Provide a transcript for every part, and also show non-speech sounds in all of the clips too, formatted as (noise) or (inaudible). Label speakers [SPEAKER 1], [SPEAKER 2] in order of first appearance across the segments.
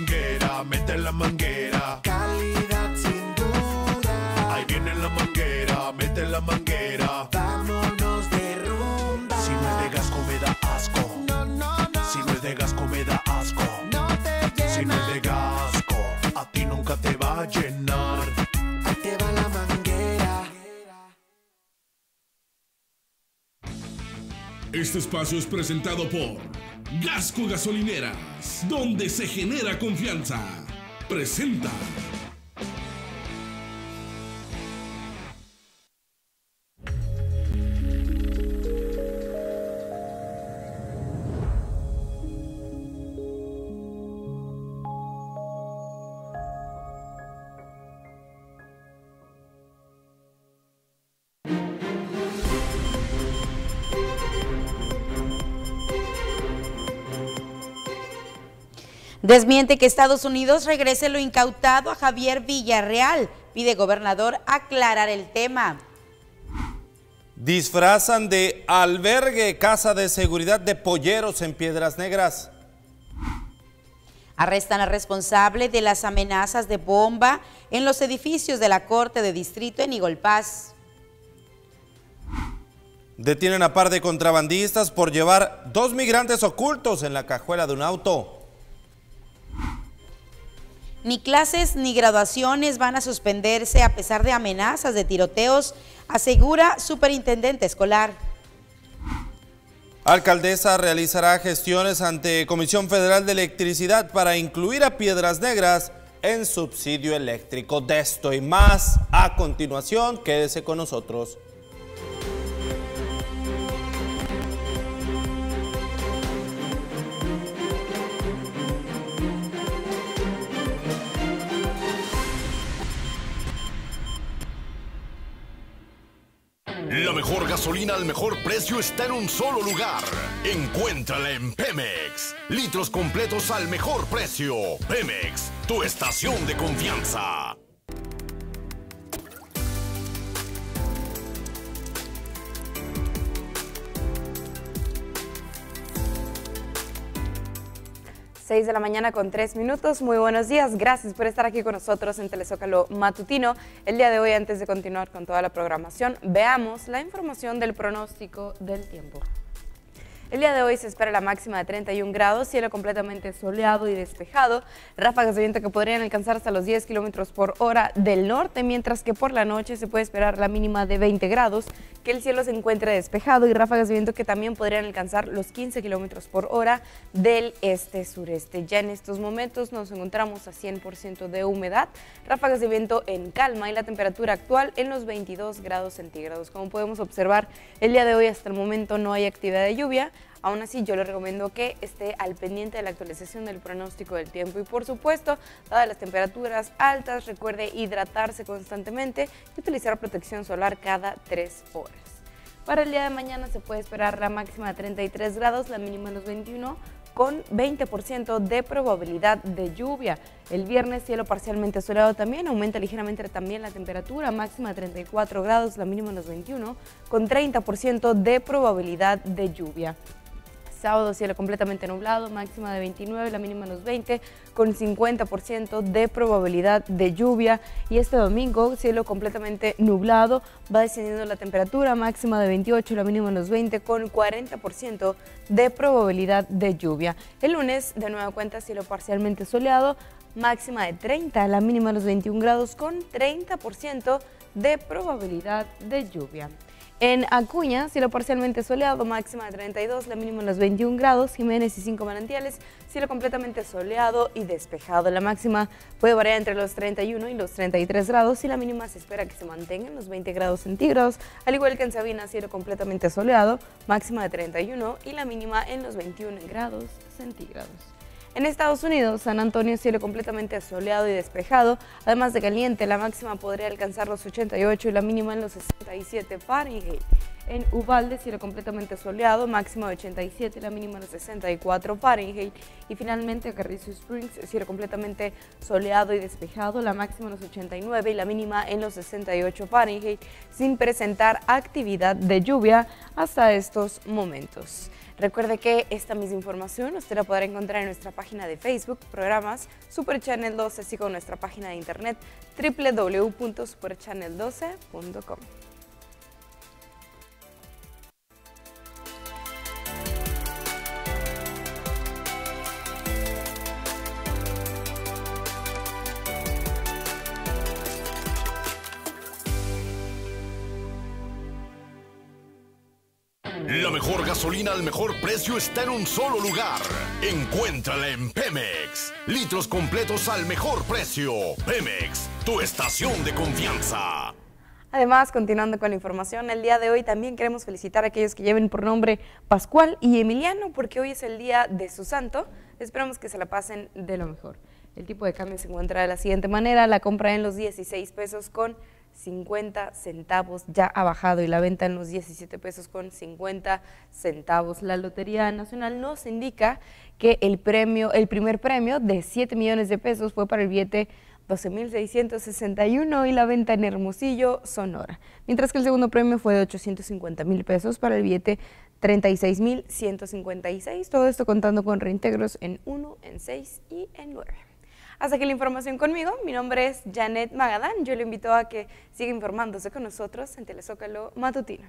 [SPEAKER 1] manguera, mete la manguera.
[SPEAKER 2] Este espacio es presentado por Gasco Gasolineras, donde se genera confianza. Presenta.
[SPEAKER 3] Desmiente que Estados Unidos regrese lo incautado a Javier Villarreal. Pide gobernador aclarar el tema.
[SPEAKER 4] Disfrazan de albergue casa de seguridad de polleros en Piedras Negras.
[SPEAKER 3] Arrestan al responsable de las amenazas de bomba en los edificios de la Corte de Distrito en Igolpaz.
[SPEAKER 4] Detienen a par de contrabandistas por llevar dos migrantes ocultos en la cajuela de un auto.
[SPEAKER 3] Ni clases ni graduaciones van a suspenderse a pesar de amenazas de tiroteos, asegura superintendente escolar.
[SPEAKER 4] Alcaldesa realizará gestiones ante Comisión Federal de Electricidad para incluir a Piedras Negras en subsidio eléctrico. De esto y más a continuación, quédese con nosotros.
[SPEAKER 5] Mejor gasolina al mejor precio está en un solo lugar. Encuéntrala en Pemex. Litros completos al mejor precio. Pemex, tu estación de confianza.
[SPEAKER 6] Seis de la mañana con tres minutos. Muy buenos días. Gracias por estar aquí con nosotros en Telezócalo Matutino. El día de hoy, antes de continuar con toda la programación, veamos la información del pronóstico del tiempo. El día de hoy se espera la máxima de 31 grados, cielo completamente soleado y despejado, ráfagas de viento que podrían alcanzar hasta los 10 kilómetros por hora del norte, mientras que por la noche se puede esperar la mínima de 20 grados, que el cielo se encuentre despejado y ráfagas de viento que también podrían alcanzar los 15 kilómetros por hora del este-sureste. Ya en estos momentos nos encontramos a 100% de humedad, ráfagas de viento en calma y la temperatura actual en los 22 grados centígrados. Como podemos observar, el día de hoy hasta el momento no hay actividad de lluvia. Aún así, yo le recomiendo que esté al pendiente de la actualización del pronóstico del tiempo y por supuesto, dadas las temperaturas altas, recuerde hidratarse constantemente y utilizar protección solar cada 3 horas. Para el día de mañana se puede esperar la máxima de 33 grados, la mínima de los 21 con 20% de probabilidad de lluvia. El viernes cielo parcialmente soleado también, aumenta ligeramente también la temperatura, máxima de 34 grados, la mínima de los 21 con 30% de probabilidad de lluvia. Sábado cielo completamente nublado, máxima de 29, la mínima en los 20, con 50% de probabilidad de lluvia. Y este domingo cielo completamente nublado, va descendiendo la temperatura, máxima de 28, la mínima en los 20, con 40% de probabilidad de lluvia. El lunes de nueva cuenta cielo parcialmente soleado, máxima de 30, la mínima en los 21 grados, con 30% de probabilidad de lluvia. En Acuña, cielo parcialmente soleado, máxima de 32, la mínima en los 21 grados. Jiménez y 5 manantiales, cielo completamente soleado y despejado. La máxima puede variar entre los 31 y los 33 grados y la mínima se espera que se mantenga en los 20 grados centígrados. Al igual que en Sabina, cielo completamente soleado, máxima de 31 y la mínima en los 21 grados centígrados. En Estados Unidos, San Antonio cielo completamente soleado y despejado, además de caliente, la máxima podría alcanzar los 88 y la mínima en los 67 Fahrenheit. En Uvalde, cielo completamente soleado, máximo de 87, la mínima de 64 Fahrenheit. Y finalmente, Carrizo Springs, cielo completamente soleado y despejado, la máxima en los 89 y la mínima en los 68 Fahrenheit, sin presentar actividad de lluvia hasta estos momentos. Recuerde que esta misma información usted la podrá encontrar en nuestra página de Facebook, programas Super Channel 12, así como nuestra página de internet www.superchannel12.com.
[SPEAKER 5] La mejor gasolina al mejor precio está en un solo lugar. Encuéntrala en Pemex. Litros completos al mejor precio. Pemex, tu estación de confianza.
[SPEAKER 6] Además, continuando con la información, el día de hoy también queremos felicitar a aquellos que lleven por nombre Pascual y Emiliano, porque hoy es el día de su santo. Esperamos que se la pasen de lo mejor. El tipo de cambio se encuentra de la siguiente manera, la compra en los 16 pesos con 50 centavos, ya ha bajado y la venta en los 17 pesos con 50 centavos. La Lotería Nacional nos indica que el premio, el primer premio de 7 millones de pesos fue para el billete 12.661 y la venta en Hermosillo, Sonora. Mientras que el segundo premio fue de 850 mil pesos para el billete 36.156. Todo esto contando con reintegros en 1, en 6 y en 9. Hasta aquí la información conmigo. Mi nombre es Janet Magadán. Yo le invito a que siga informándose con nosotros en Telezócalo Matutino.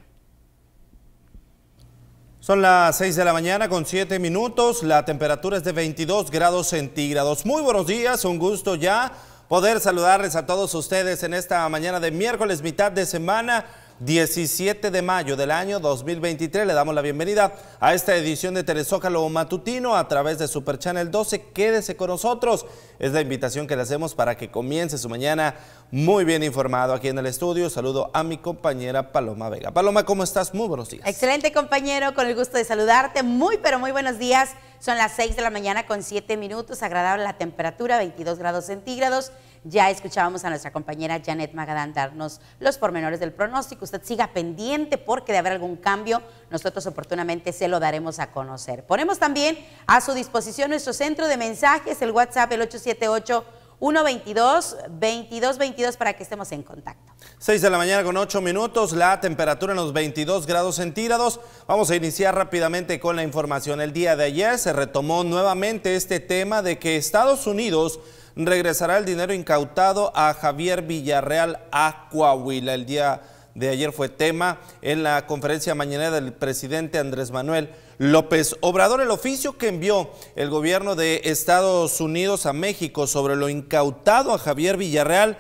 [SPEAKER 4] Son las 6 de la mañana con 7 minutos. La temperatura es de 22 grados centígrados. Muy buenos días, un gusto ya poder saludarles a todos ustedes en esta mañana de miércoles, mitad de semana. 17 de mayo del año 2023. Le damos la bienvenida a esta edición de Telezócalo Matutino a través de Super Channel 12. Quédese con nosotros. Es la invitación que le hacemos para que comience su mañana muy bien informado aquí en el estudio. Saludo a mi compañera Paloma Vega. Paloma, ¿cómo estás? Muy buenos días.
[SPEAKER 3] Excelente compañero, con el gusto de saludarte. Muy, pero muy buenos días. Son las 6 de la mañana con 7 minutos. Agradable la temperatura, 22 grados centígrados. Ya escuchábamos a nuestra compañera Janet Magadán darnos los pormenores del pronóstico. Usted siga pendiente porque de haber algún cambio, nosotros oportunamente se lo daremos a conocer. Ponemos también a su disposición nuestro centro de mensajes, el WhatsApp, el 878 122 2222 para que estemos en contacto.
[SPEAKER 4] 6 de la mañana con 8 minutos, la temperatura en los 22 grados centígrados. Vamos a iniciar rápidamente con la información. El día de ayer se retomó nuevamente este tema de que Estados Unidos regresará el dinero incautado a Javier Villarreal a Coahuila. El día de ayer fue tema en la conferencia mañanera del presidente Andrés Manuel López Obrador. El oficio que envió el gobierno de Estados Unidos a México sobre lo incautado a Javier Villarreal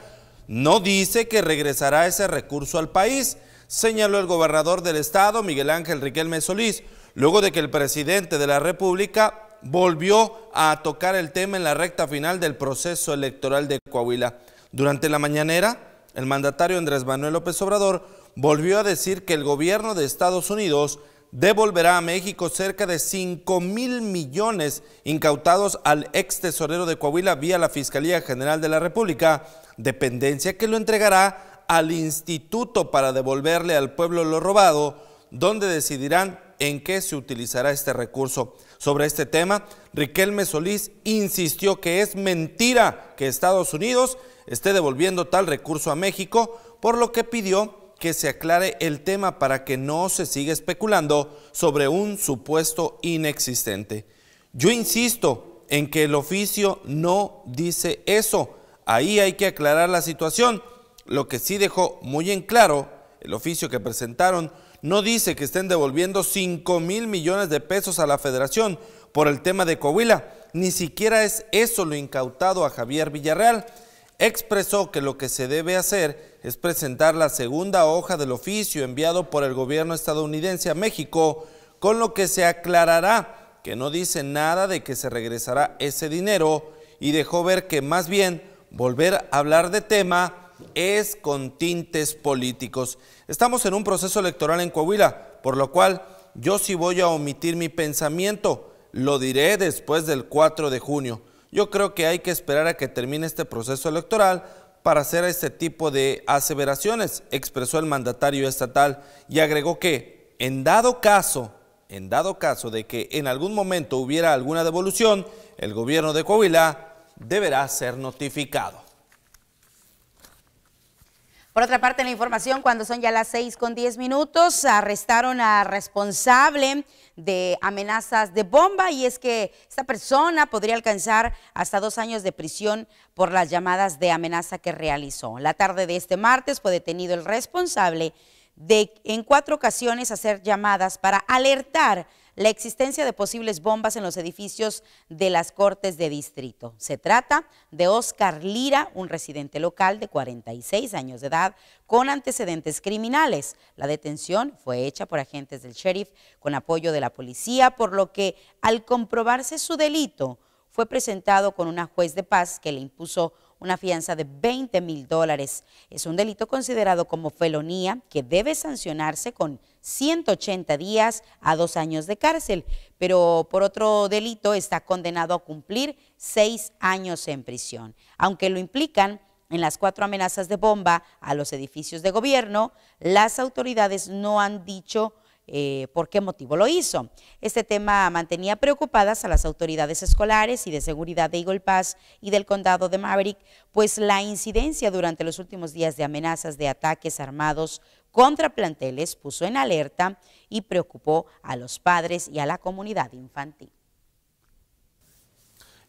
[SPEAKER 4] no dice que regresará ese recurso al país, señaló el gobernador del estado, Miguel Ángel Riquelme Solís, luego de que el presidente de la República volvió a tocar el tema en la recta final del proceso electoral de Coahuila. Durante la mañanera, el mandatario Andrés Manuel López Obrador volvió a decir que el gobierno de Estados Unidos devolverá a México cerca de 5 mil millones incautados al ex tesorero de Coahuila vía la Fiscalía General de la República, dependencia que lo entregará al instituto para devolverle al pueblo lo robado, donde decidirán en qué se utilizará este recurso. Sobre este tema, Riquelme Solís insistió que es mentira que Estados Unidos esté devolviendo tal recurso a México, por lo que pidió que se aclare el tema para que no se siga especulando sobre un supuesto inexistente. Yo insisto en que el oficio no dice eso. Ahí hay que aclarar la situación. Lo que sí dejó muy en claro el oficio que presentaron no dice que estén devolviendo 5 mil millones de pesos a la federación por el tema de Coahuila. Ni siquiera es eso lo incautado a Javier Villarreal. Expresó que lo que se debe hacer es presentar la segunda hoja del oficio enviado por el gobierno estadounidense a México, con lo que se aclarará que no dice nada de que se regresará ese dinero y dejó ver que más bien volver a hablar de tema es con tintes políticos. Estamos en un proceso electoral en Coahuila, por lo cual yo sí voy a omitir mi pensamiento. Lo diré después del 4 de junio. Yo creo que hay que esperar a que termine este proceso electoral para hacer este tipo de aseveraciones, expresó el mandatario estatal y agregó que en dado caso, en dado caso de que en algún momento hubiera alguna devolución, el gobierno de Coahuila deberá ser notificado.
[SPEAKER 3] Por otra parte, la información, cuando son ya las 6 con 10 minutos, arrestaron a responsable de amenazas de bomba y es que esta persona podría alcanzar hasta dos años de prisión por las llamadas de amenaza que realizó. La tarde de este martes fue detenido el responsable de en cuatro ocasiones hacer llamadas para alertar la existencia de posibles bombas en los edificios de las Cortes de Distrito. Se trata de Oscar Lira, un residente local de 46 años de edad con antecedentes criminales. La detención fue hecha por agentes del sheriff con apoyo de la policía, por lo que al comprobarse su delito, fue presentado con una juez de paz que le impuso una fianza de 20 mil dólares. Es un delito considerado como felonía que debe sancionarse con 180 días a dos años de cárcel, pero por otro delito está condenado a cumplir seis años en prisión. Aunque lo implican en las cuatro amenazas de bomba a los edificios de gobierno, las autoridades no han dicho eh, por qué motivo lo hizo. Este tema mantenía preocupadas a las autoridades escolares y de seguridad de Eagle Pass y del condado de Maverick, pues la incidencia durante los últimos días de amenazas de ataques armados contra planteles puso en alerta y preocupó a los padres y a la comunidad infantil.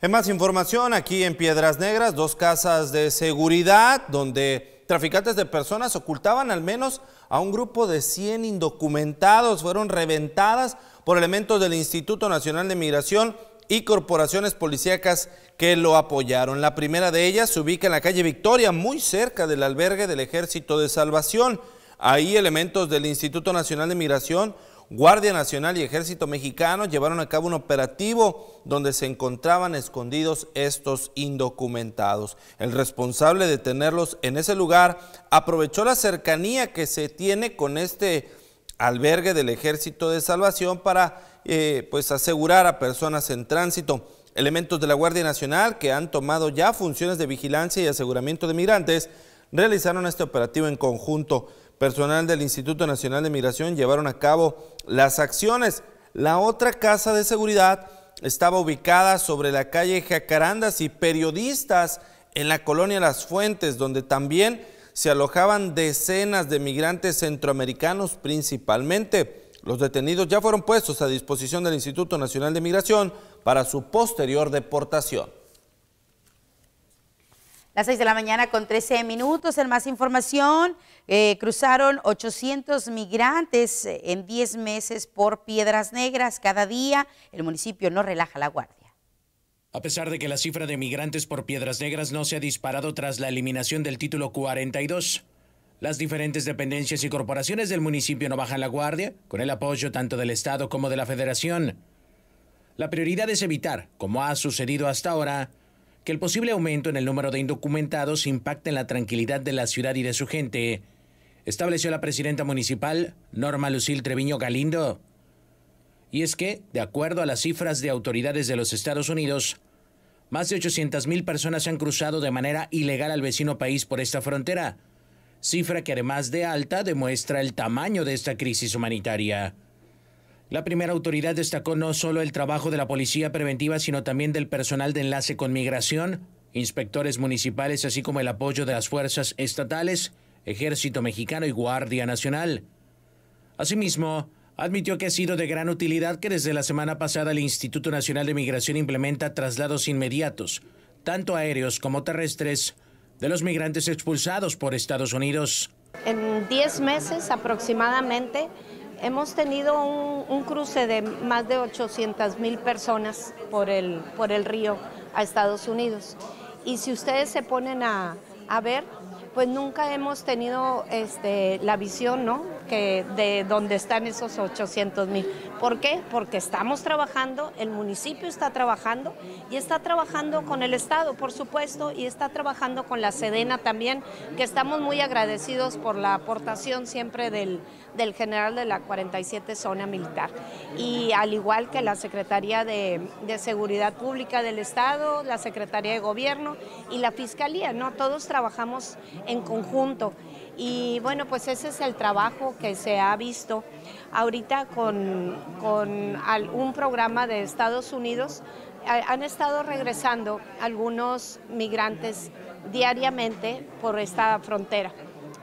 [SPEAKER 4] En más información, aquí en Piedras Negras, dos casas de seguridad donde traficantes de personas ocultaban al menos a un grupo de 100 indocumentados. Fueron reventadas por elementos del Instituto Nacional de Migración y corporaciones policíacas que lo apoyaron. La primera de ellas se ubica en la calle Victoria, muy cerca del albergue del Ejército de Salvación. Ahí elementos del Instituto Nacional de Migración Guardia Nacional y Ejército Mexicano llevaron a cabo un operativo donde se encontraban escondidos estos indocumentados. El responsable de tenerlos en ese lugar aprovechó la cercanía que se tiene con este albergue del Ejército de Salvación para eh, pues asegurar a personas en tránsito. Elementos de la Guardia Nacional que han tomado ya funciones de vigilancia y aseguramiento de migrantes realizaron este operativo en conjunto personal del Instituto Nacional de Migración llevaron a cabo las acciones. La otra casa de seguridad estaba ubicada sobre la calle Jacarandas y periodistas en la colonia Las Fuentes, donde también se alojaban decenas de migrantes centroamericanos principalmente. Los detenidos ya fueron puestos a disposición del Instituto Nacional de Migración para su posterior deportación.
[SPEAKER 3] Las 6 de la mañana con 13 minutos. En más información, eh, cruzaron 800 migrantes eh, en 10 meses por Piedras Negras. Cada día el municipio no relaja la guardia.
[SPEAKER 7] A pesar de que la cifra de migrantes por Piedras Negras no se ha disparado tras la eliminación del título 42, las diferentes dependencias y corporaciones del municipio no bajan la guardia, con el apoyo tanto del Estado como de la Federación. La prioridad es evitar, como ha sucedido hasta ahora, que el posible aumento en el número de indocumentados impacte en la tranquilidad de la ciudad y de su gente, estableció la presidenta municipal, Norma Lucil Treviño Galindo. Y es que, de acuerdo a las cifras de autoridades de los Estados Unidos, más de 800.000 personas han cruzado de manera ilegal al vecino país por esta frontera, cifra que además de alta demuestra el tamaño de esta crisis humanitaria. La primera autoridad destacó no solo el trabajo de la policía preventiva, sino también del personal de enlace con migración, inspectores municipales, así como el apoyo de las fuerzas estatales, Ejército Mexicano y Guardia Nacional. Asimismo, admitió que ha sido de gran utilidad que desde la semana pasada el Instituto Nacional de Migración implementa traslados inmediatos, tanto aéreos como terrestres, de los migrantes expulsados por Estados Unidos.
[SPEAKER 8] En 10 meses aproximadamente, Hemos tenido un, cruce de más de 800 mil personas por el, por el río a Estados Unidos. Y si ustedes se ponen a, ver, pues nunca hemos tenido este, la visión, ¿no? que de donde están esos 800 mil. ¿Por qué? Porque estamos trabajando, el municipio está trabajando y está trabajando con el Estado, por supuesto, y está trabajando con la Sedena también, que estamos muy agradecidos por la aportación siempre del, del general de la 47 Zona Militar. Y al igual que la Secretaría de, de Seguridad Pública del Estado, la Secretaría de Gobierno y la Fiscalía, ¿no? Todos trabajamos en conjunto. Y bueno, pues ese es el trabajo que se ha visto ahorita con, con un programa de Estados Unidos. Ha- Han estado regresando algunos migrantes diariamente por esta frontera.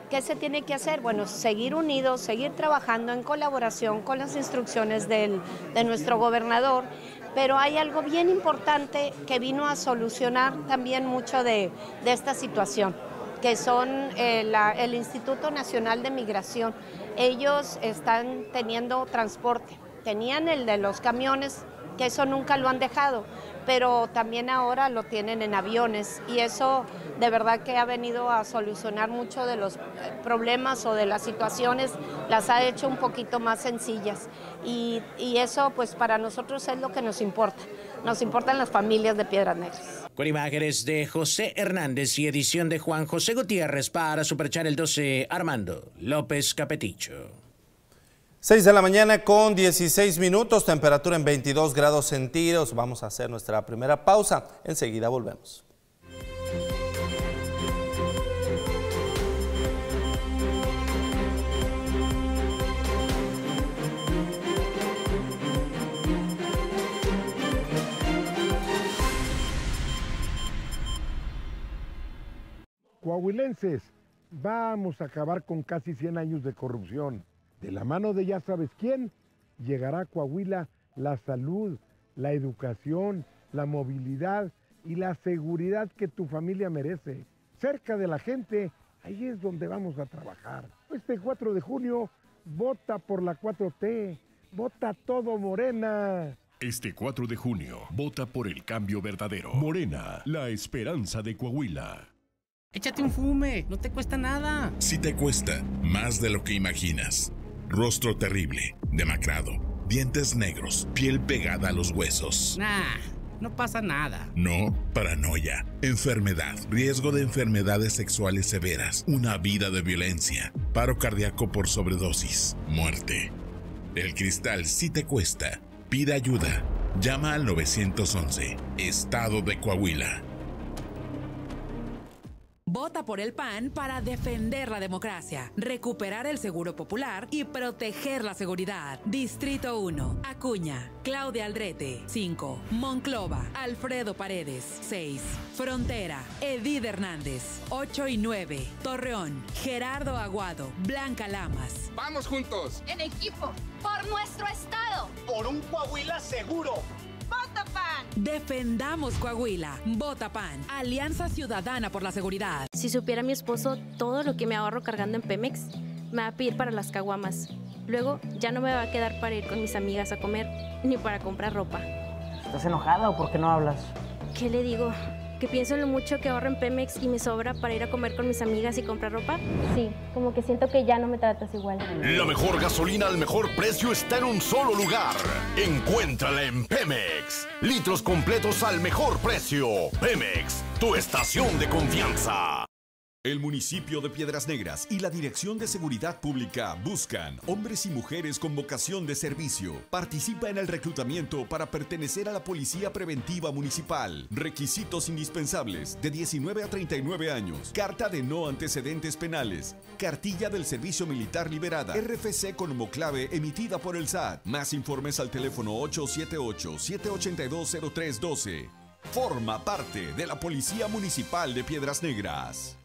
[SPEAKER 8] ¿Qué se tiene que hacer? Bueno, seguir unidos, seguir trabajando en colaboración con las instrucciones del- de nuestro gobernador, pero hay algo bien importante que vino a solucionar también mucho de esta situación, que son eh, el Instituto Nacional de Migración. Ellos están teniendo transporte, tenían el de los camiones, que eso nunca lo han dejado, pero también ahora lo tienen en aviones y eso de verdad que ha venido a solucionar mucho de los eh, problemas o de las situaciones, las ha hecho un poquito más sencillas y, y eso pues para nosotros es lo que nos importa, nos importan las familias de Piedras Negras.
[SPEAKER 7] Con imágenes de José Hernández y edición de Juan José Gutiérrez para Superchar el 12, Armando López Capeticho.
[SPEAKER 4] 6 de la mañana con 16 minutos, temperatura en 22 grados centígrados. Vamos a hacer nuestra primera pausa. Enseguida volvemos.
[SPEAKER 9] Coahuilenses, vamos a acabar con casi 100 años de corrupción. De la mano de ya sabes quién, llegará a Coahuila la salud, la educación, la movilidad y la seguridad que tu familia merece. Cerca de la gente, ahí es donde vamos a trabajar. Este 4 de junio, vota por la 4T, vota todo Morena.
[SPEAKER 10] Este 4 de junio, vota por el cambio verdadero. Morena, la esperanza de Coahuila.
[SPEAKER 11] Échate un fume, no te cuesta nada.
[SPEAKER 12] Si te cuesta más de lo que imaginas. Rostro terrible, demacrado, dientes negros, piel pegada a los huesos.
[SPEAKER 11] Nah, no pasa nada.
[SPEAKER 12] No, paranoia, enfermedad, riesgo de enfermedades sexuales severas, una vida de violencia, paro cardíaco por sobredosis, muerte. El cristal sí te cuesta. Pide ayuda. Llama al 911, Estado de Coahuila.
[SPEAKER 13] Vota por el PAN para defender la democracia, recuperar el seguro popular y proteger la seguridad. Distrito 1, Acuña, Claudia Aldrete, 5, Monclova, Alfredo Paredes, 6, Frontera, Edith Hernández, 8 y 9, Torreón, Gerardo Aguado, Blanca Lamas.
[SPEAKER 14] Vamos juntos.
[SPEAKER 15] En equipo, por nuestro estado.
[SPEAKER 14] Por un Coahuila seguro.
[SPEAKER 15] ¡Vota PAN!
[SPEAKER 13] Defendamos Coahuila. Vota PAN. Alianza Ciudadana por la Seguridad.
[SPEAKER 16] Si supiera mi esposo todo lo que me ahorro cargando en Pemex, me va a pedir para las caguamas. Luego ya no me va a quedar para ir con mis amigas a comer, ni para comprar ropa.
[SPEAKER 17] ¿Estás enojada o por qué no hablas?
[SPEAKER 16] ¿Qué le digo? ¿Que pienso en lo mucho que ahorro en Pemex y me sobra para ir a comer con mis amigas y comprar ropa? Sí, como que siento que ya no me tratas igual.
[SPEAKER 5] La mejor gasolina al mejor precio está en un solo lugar. Encuéntrala en Pemex. Litros completos al mejor precio. Pemex, tu estación de confianza.
[SPEAKER 18] El municipio de Piedras Negras y la Dirección de Seguridad Pública buscan hombres y mujeres con vocación de servicio. Participa en el reclutamiento para pertenecer a la Policía Preventiva Municipal. Requisitos indispensables de 19 a 39 años. Carta de no antecedentes penales. Cartilla del Servicio Militar Liberada. RFC con homoclave emitida por el SAT. Más informes al teléfono 878-782-0312. Forma parte de la Policía Municipal de Piedras Negras.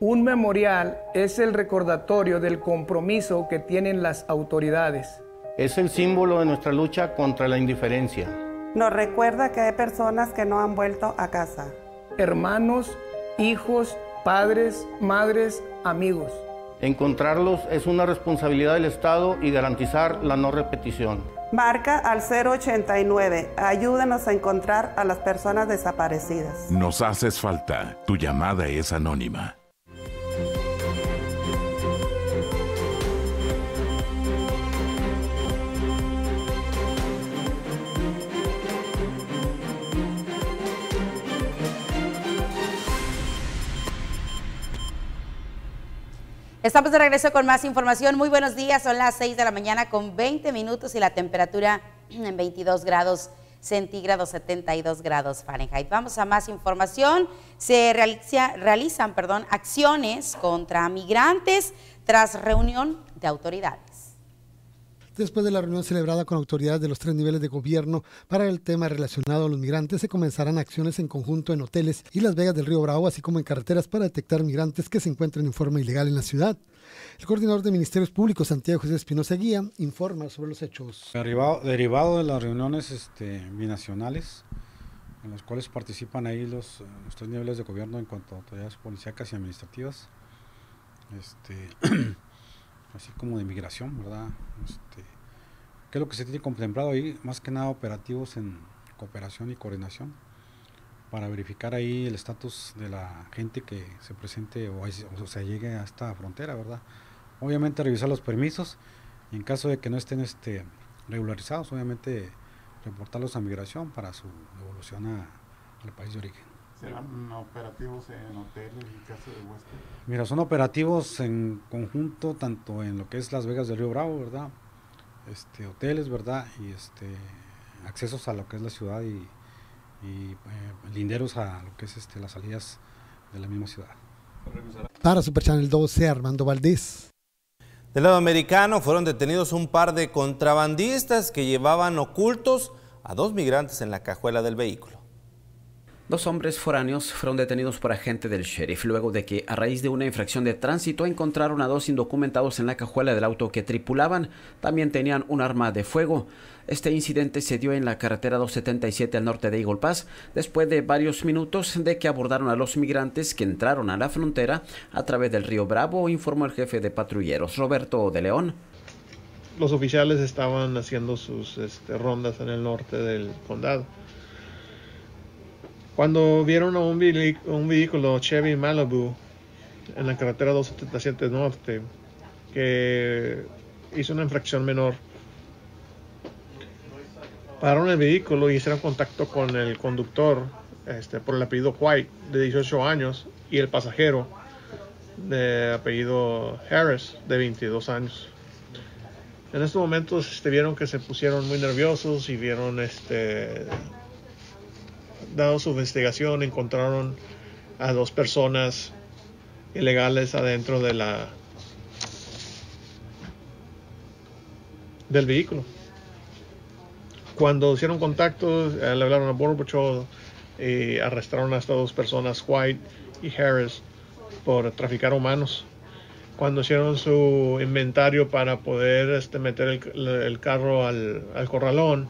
[SPEAKER 19] Un memorial es el recordatorio del compromiso que tienen las autoridades.
[SPEAKER 20] Es el símbolo de nuestra lucha contra la indiferencia.
[SPEAKER 21] Nos recuerda que hay personas que no han vuelto a casa.
[SPEAKER 19] Hermanos, hijos, padres, madres, amigos.
[SPEAKER 20] Encontrarlos es una responsabilidad del Estado y garantizar la no repetición.
[SPEAKER 21] Marca al 089. Ayúdanos a encontrar a las personas desaparecidas.
[SPEAKER 22] Nos haces falta. Tu llamada es anónima.
[SPEAKER 3] Estamos de regreso con más información. Muy buenos días, son las 6 de la mañana con 20 minutos y la temperatura en 22 grados centígrados, 72 grados Fahrenheit. Vamos a más información. Se realiza, realizan perdón, acciones contra migrantes tras reunión de autoridades.
[SPEAKER 23] Después de la reunión celebrada con autoridades de los tres niveles de gobierno para el tema relacionado a los migrantes, se comenzarán acciones en conjunto en hoteles y Las Vegas del Río Bravo, así como en carreteras para detectar migrantes que se encuentren en forma ilegal en la ciudad. El coordinador de Ministerios Públicos, Santiago José Espinosa Guía, informa sobre los hechos.
[SPEAKER 24] Derivado, derivado de las reuniones este, binacionales, en las cuales participan ahí los, los, tres niveles de gobierno en cuanto a autoridades policíacas y administrativas, este, (clears throat) así como de migración, ¿verdad? Este, ¿Qué es lo que se tiene contemplado ahí? Más que nada operativos en cooperación y coordinación para verificar ahí el estatus de la gente que se presente o, se llegue a esta frontera, ¿verdad? Obviamente revisar los permisos y en caso de que no estén este, regularizados, obviamente reportarlos a migración para su devolución al país de origen.
[SPEAKER 25] ¿Serán operativos en hoteles y casas de huésped?
[SPEAKER 24] Mira, son operativos en conjunto, tanto en lo que es Las Vegas del Río Bravo, ¿verdad? Este, hoteles, ¿verdad? Y este, accesos a lo que es la ciudad y, y eh, linderos a lo que es este, las salidas de la misma ciudad.
[SPEAKER 23] Para Super Channel 12, Armando Valdés.
[SPEAKER 4] Del lado americano fueron detenidos un par de contrabandistas que llevaban ocultos a dos migrantes en la cajuela del vehículo.
[SPEAKER 26] Dos hombres foráneos fueron detenidos por agente del sheriff luego de que, a raíz de una infracción de tránsito, encontraron a dos indocumentados en la cajuela del auto que tripulaban. También tenían un arma de fuego. Este incidente se dio en la carretera 277 al norte de Eagle Pass, después de varios minutos de que abordaron a los migrantes que entraron a la frontera a través del río Bravo, informó el jefe de patrulleros, Roberto de León.
[SPEAKER 27] Los oficiales estaban haciendo sus este, rondas en el norte del condado cuando vieron a un, vehículo Chevy Malibu en la carretera 277 Norte que hizo una infracción menor, pararon el vehículo y hicieron contacto con el conductor este, por el apellido White de 18 años y el pasajero de apellido Harris de 22 años. En estos momentos este, vieron que se pusieron muy nerviosos y vieron este, dado su investigación, encontraron a dos personas ilegales adentro de la del vehículo. Cuando hicieron contacto, eh, le hablaron a Border y arrestaron a estas dos personas, White y Harris, por traficar humanos. Cuando hicieron su inventario para poder este, meter el, el carro al, al corralón,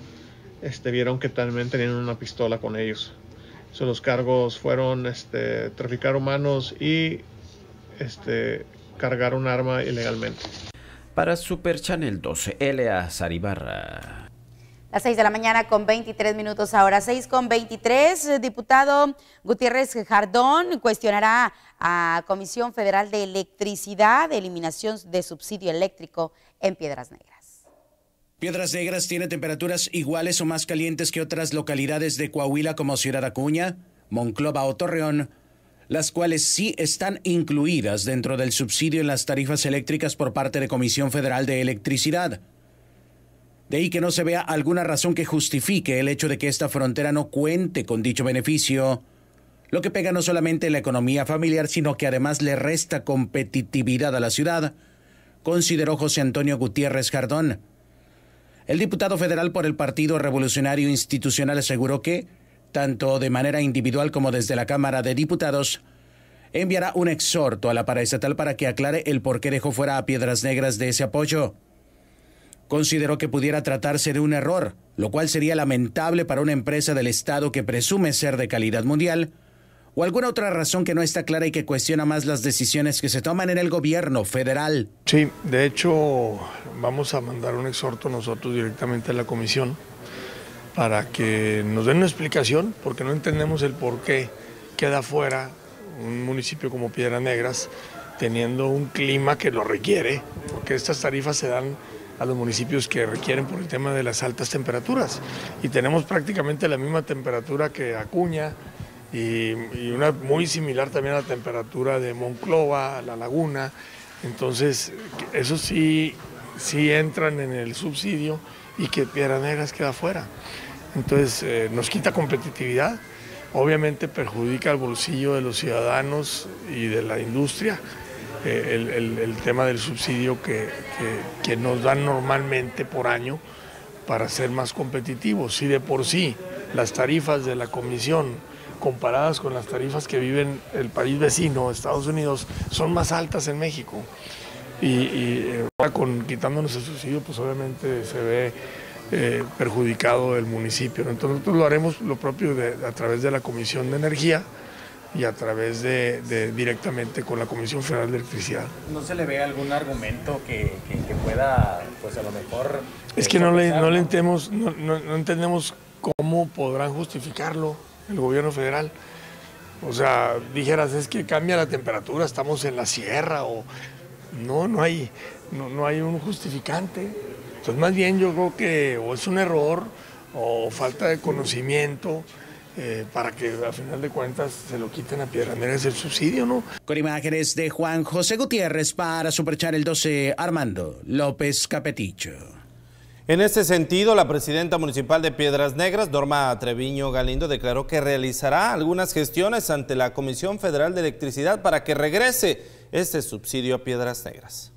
[SPEAKER 27] este, vieron que también tenían una pistola con ellos. So, los cargos fueron este, traficar humanos y este, cargar un arma ilegalmente.
[SPEAKER 26] Para Super Channel 12, L.A. Saribarra.
[SPEAKER 3] Las 6 de la mañana con 23 minutos ahora, 6 con 23. Diputado Gutiérrez Jardón cuestionará a Comisión Federal de Electricidad eliminación de subsidio eléctrico en Piedras Negras.
[SPEAKER 7] Piedras Negras tiene temperaturas iguales o más calientes que otras localidades de Coahuila como Ciudad Acuña, Monclova o Torreón, las cuales sí están incluidas dentro del subsidio en las tarifas eléctricas por parte de Comisión Federal de Electricidad. De ahí que no se vea alguna razón que justifique el hecho de que esta frontera no cuente con dicho beneficio, lo que pega no solamente en la economía familiar, sino que además le resta competitividad a la ciudad, consideró José Antonio Gutiérrez Jardón. El diputado federal por el Partido Revolucionario Institucional aseguró que, tanto de manera individual como desde la Cámara de Diputados, enviará un exhorto a la paraestatal para que aclare el por qué dejó fuera a Piedras Negras de ese apoyo. Consideró que pudiera tratarse de un error, lo cual sería lamentable para una empresa del Estado que presume ser de calidad mundial, o alguna otra razón que no está clara y que cuestiona más las decisiones que se toman en el gobierno federal.
[SPEAKER 28] Sí, de hecho vamos a mandar un exhorto nosotros directamente a la comisión para que nos den una explicación, porque no entendemos el por qué queda fuera un municipio como Piedras Negras teniendo un clima que lo requiere, porque estas tarifas se dan a los municipios que requieren por el tema de las altas temperaturas. Y tenemos prácticamente la misma temperatura que Acuña, y, una muy similar también a la temperatura de Monclova, La Laguna, Entonces, eso sí, sí entran en el subsidio y que Piedras Negras queda fuera. Entonces, eh, nos quita competitividad, obviamente perjudica el bolsillo de los ciudadanos y de la industria. eh, el, tema del subsidio que- que nos dan normalmente por año para ser más competitivos. Si de por sí las tarifas de la comisión comparadas con las tarifas que viven el país vecino, Estados Unidos, son más altas en México. Y, y, eh, con quitándonos el subsidio, pues obviamente se ve eh, perjudicado el municipio. Entonces nosotros lo haremos lo propio de- a través de la Comisión de Energía y a través de, de- directamente con la Comisión Federal de Electricidad.
[SPEAKER 29] ¿No se le ve algún argumento que, que- que pueda, pues a lo mejor...
[SPEAKER 28] Es que no le, no le entendemos, no, no- no entendemos cómo podrán justificarlo el gobierno federal. O sea, dijeras, es que cambia la temperatura, estamos en la sierra o... No, no hay, no, no hay un justificante. Entonces, más bien yo creo que o es un error o falta de conocimiento eh, para que a final de cuentas se lo quiten a Piedra Negra el subsidio, ¿no?
[SPEAKER 7] Con imágenes de Juan José Gutiérrez para Superchar el 12, Armando López Capeticho.
[SPEAKER 4] En este sentido, la presidenta municipal de Piedras Negras, Norma Treviño Galindo, declaró que realizará algunas gestiones ante la Comisión Federal de Electricidad para que regrese este subsidio a Piedras Negras.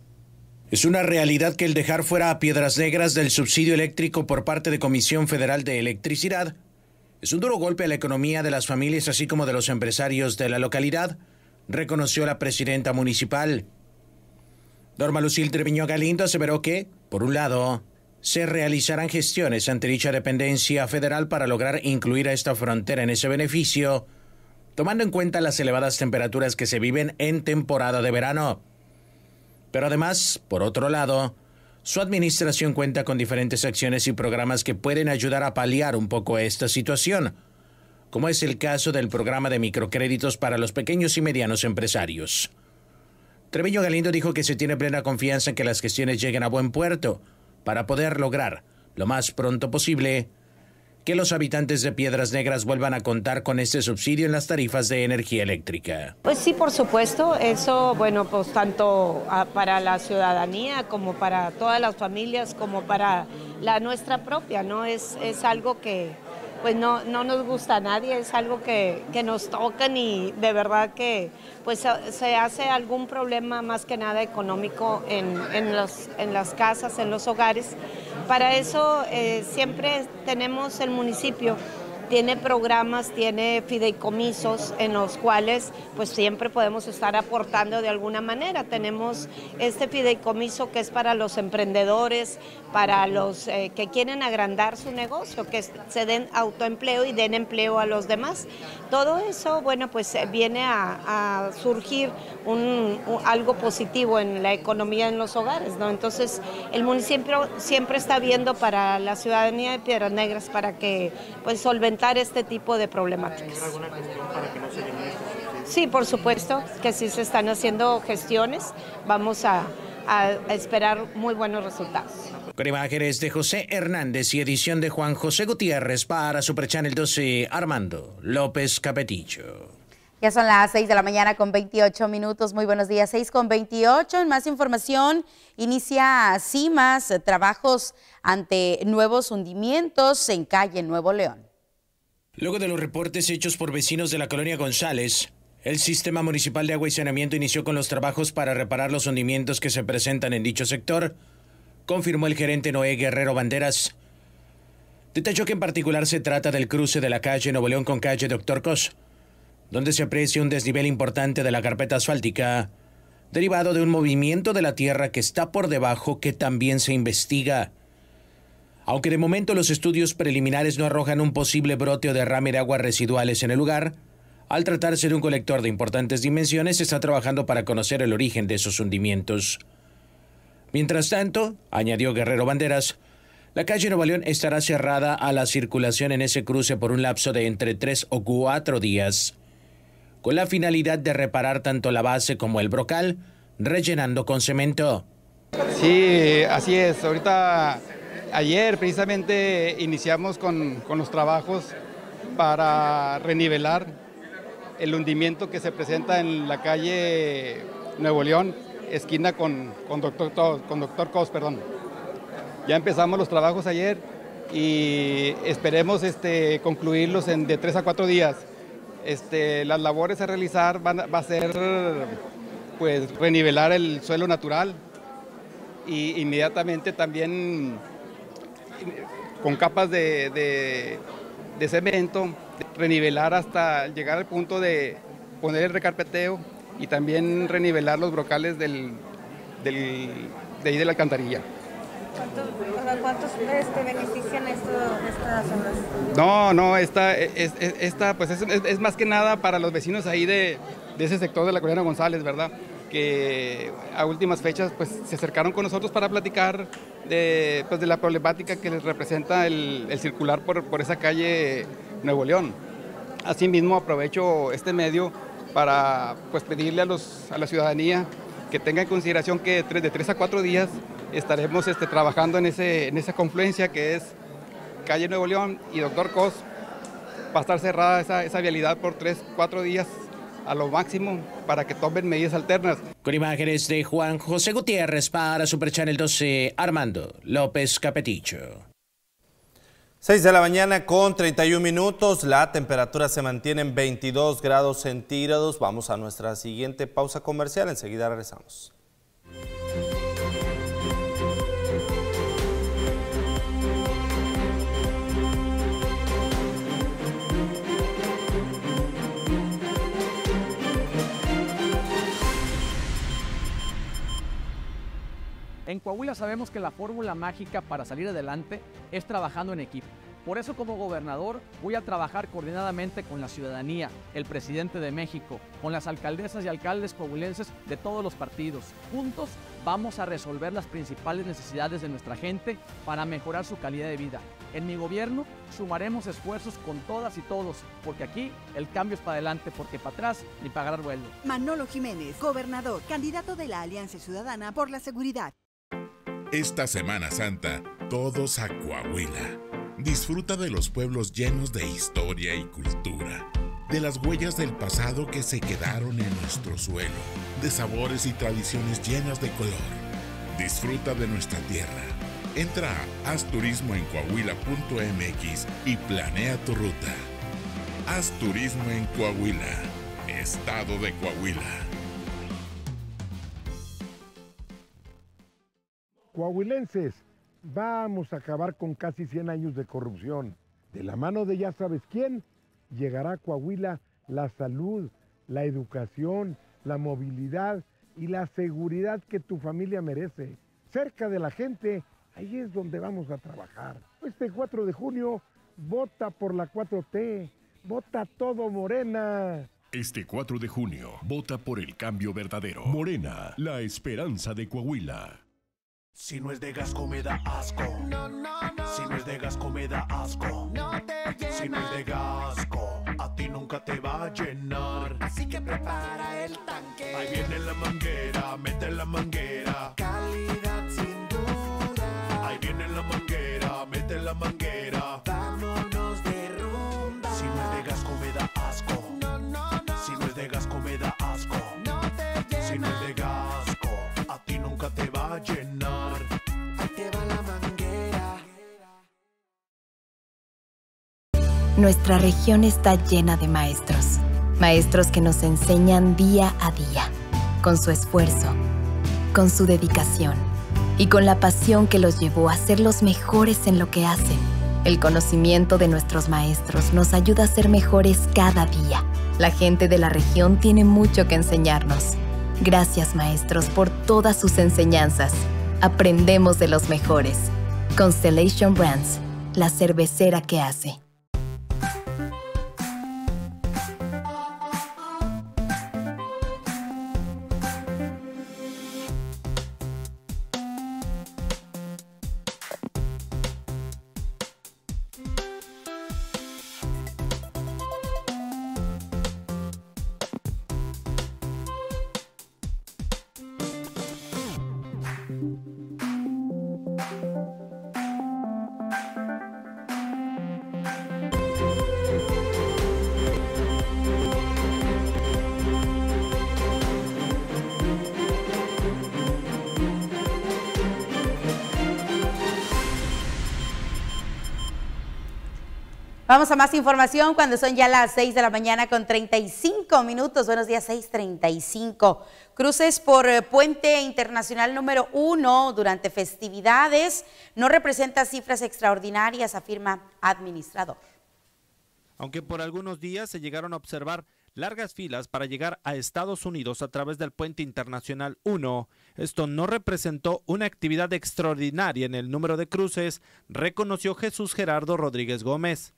[SPEAKER 7] Es una realidad que el dejar fuera a Piedras Negras del subsidio eléctrico por parte de Comisión Federal de Electricidad es un duro golpe a la economía de las familias así como de los empresarios de la localidad, reconoció la presidenta municipal. Norma Lucil Treviño Galindo aseveró que, por un lado, se realizarán gestiones ante dicha dependencia federal para lograr incluir a esta frontera en ese beneficio, tomando en cuenta las elevadas temperaturas que se viven en temporada de verano. Pero además, por otro lado, su administración cuenta con diferentes acciones y programas que pueden ayudar a paliar un poco esta situación, como es el caso del programa de microcréditos para los pequeños y medianos empresarios. Treviño Galindo dijo que se tiene plena confianza en que las gestiones lleguen a buen puerto para poder lograr, lo más pronto posible, que los habitantes de Piedras Negras vuelvan a contar con este subsidio en las tarifas de energía eléctrica.
[SPEAKER 8] Pues sí, por supuesto, eso, bueno, pues tanto ah, para la ciudadanía como para todas las familias, como para la nuestra propia, ¿no? Es, es algo que pues no, no nos gusta a nadie, es algo que, que nos tocan y de verdad que pues se- hace algún problema más que nada económico en, en, los, en las casas, en los hogares. Para eso eh, siempre tenemos el municipio tiene programas, tiene fideicomisos en los cuales pues siempre podemos estar aportando de alguna manera. Tenemos este fideicomiso que es para los emprendedores, para los eh, que quieren agrandar su negocio, que se den autoempleo y den empleo a los demás. Todo eso, bueno, pues eh, viene a, surgir un- algo positivo en la economía en los hogares, ¿no? Entonces, el municipio siempre está viendo para la ciudadanía de Piedras Negras para que pues solventar este tipo de problemáticas. Sí, por supuesto que sí se están haciendo gestiones. Vamos a, a esperar muy buenos resultados.
[SPEAKER 7] Con imágenes de José Hernández y edición de Juan José Gutiérrez para Super Channel 12, Armando López Capeticho.
[SPEAKER 3] Ya son las 6 de la mañana con 28 minutos. Muy buenos días, 6 con 28. En más información, inicia CIMAS trabajos ante nuevos hundimientos en calle Nuevo León.
[SPEAKER 7] Luego de los reportes hechos por vecinos de la colonia González, el Sistema Municipal de Agua y Saneamiento inició con los trabajos para reparar los hundimientos que se presentan en dicho sector, confirmó el gerente Noé Guerrero Banderas. Detalló que en particular se trata del cruce de la calle Nuevo León con calle Doctor Cos, donde se aprecia un desnivel importante de la carpeta asfáltica, derivado de un movimiento de la tierra que está por debajo que también se investiga. Aunque de momento los estudios preliminares no arrojan un posible brote o derrame de aguas residuales en el lugar, al tratarse de un colector de importantes dimensiones, está trabajando para conocer el origen de esos hundimientos. Mientras tanto, añadió Guerrero Banderas, la calle Nueva León estará cerrada a la circulación en ese cruce por un lapso de entre tres o cuatro días, con la finalidad de reparar tanto la base como el brocal, rellenando con cemento.
[SPEAKER 30] Sí, así es. Ahorita, ayer precisamente iniciamos con, con los trabajos para renivelar el hundimiento que se presenta en la calle Nuevo León esquina con, con, doctor, con Doctor Cos, perdón. Ya empezamos los trabajos ayer y esperemos este, concluirlos en de tres a cuatro días. Este, las labores a realizar van, va a ser pues renivelar el suelo natural y inmediatamente también con capas de, de, cemento, renivelar hasta llegar al punto de poner el recarpeteo y también renivelar los brocales del, del, de ahí de la alcantarilla.
[SPEAKER 31] ¿Cuántos, este, benefician esto, estas obras?
[SPEAKER 30] No, no, esta, es, esta pues es, es, más que nada para los vecinos ahí de, de ese sector de la Colina González, ¿verdad? Que a últimas fechas pues, se acercaron con nosotros para platicar de, pues, de la problemática que les representa el, circular por, por, esa calle Nuevo León. Asimismo aprovecho este medio para pues, pedirle a, los, a la ciudadanía que tenga en consideración que de tres a cuatro días estaremos este, trabajando en, ese, en esa confluencia que es calle Nuevo León y Doctor Cos. Va a estar cerrada esa, esa vialidad por tres, cuatro días a lo máximo para que tomen medidas alternas.
[SPEAKER 7] Con imágenes de Juan José Gutiérrez para Super Channel 12, Armando López Capeticho.
[SPEAKER 4] 6 de la mañana con 31 minutos, la temperatura se mantiene en 22 grados centígrados. Vamos a nuestra siguiente pausa comercial, enseguida regresamos.
[SPEAKER 32] En Coahuila sabemos que la fórmula mágica para salir adelante es trabajando en equipo. Por eso como gobernador voy a trabajar coordinadamente con la ciudadanía, el presidente de México, con las alcaldesas y alcaldes coahuilenses de todos los partidos. Juntos vamos a resolver las principales necesidades de nuestra gente para mejorar su calidad de vida. En mi gobierno sumaremos esfuerzos con todas y todos, porque aquí el cambio es para adelante, porque para atrás ni pagar vuelo.
[SPEAKER 29] Manolo Jiménez, gobernador, candidato de la Alianza Ciudadana por la Seguridad.
[SPEAKER 12] Esta Semana Santa, todos a Coahuila. Disfruta de los pueblos llenos de historia y cultura, de las huellas del pasado que se quedaron en nuestro suelo, de sabores y tradiciones llenas de color. Disfruta de nuestra tierra. Entra a hazturismoencoahuila.mx y planea tu ruta. Haz turismo en Coahuila, Estado de Coahuila.
[SPEAKER 9] Coahuilenses, vamos a acabar con casi 100 años de corrupción. De la mano de ya sabes quién, llegará a Coahuila la salud, la educación, la movilidad y la seguridad que tu familia merece. Cerca de la gente, ahí es donde vamos a trabajar. Este 4 de junio, vota por la 4T, vota todo Morena.
[SPEAKER 12] Este 4 de junio, vota por el cambio verdadero. Morena, la esperanza de Coahuila.
[SPEAKER 33] Si no es de Gasco me da asco. No, no, no. Si no es de Gasco me da asco. No te llena. Si no es de Gasco, a ti nunca te va a llenar.
[SPEAKER 34] Así que prepara el tanque.
[SPEAKER 33] Ahí viene la manguera, mete la manguera.
[SPEAKER 34] Calidad sin
[SPEAKER 35] Nuestra región está llena de maestros. Maestros que nos enseñan día a día, con su esfuerzo, con su dedicación y con la pasión que los llevó a ser los mejores en lo que hacen. El conocimiento de nuestros maestros nos ayuda a ser mejores cada día. La gente de la región tiene mucho que enseñarnos. Gracias maestros por todas sus enseñanzas. Aprendemos de los mejores. Constellation Brands, la cervecera que hace.
[SPEAKER 3] Vamos a más información cuando son ya las 6 de la mañana con 35 minutos. Buenos días, 6:35. Cruces por eh, Puente Internacional número 1 durante festividades no representa cifras extraordinarias, afirma administrador.
[SPEAKER 36] Aunque por algunos días se llegaron a observar largas filas para llegar a Estados Unidos a través del Puente Internacional 1, esto no representó una actividad extraordinaria en el número de cruces, reconoció Jesús Gerardo Rodríguez Gómez.